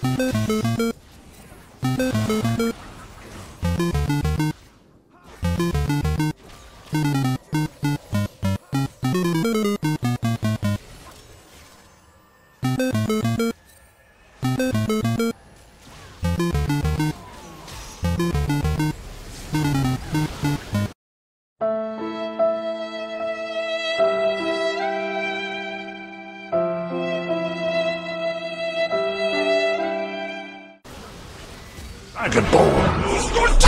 Boop boop boop. Dragonborn!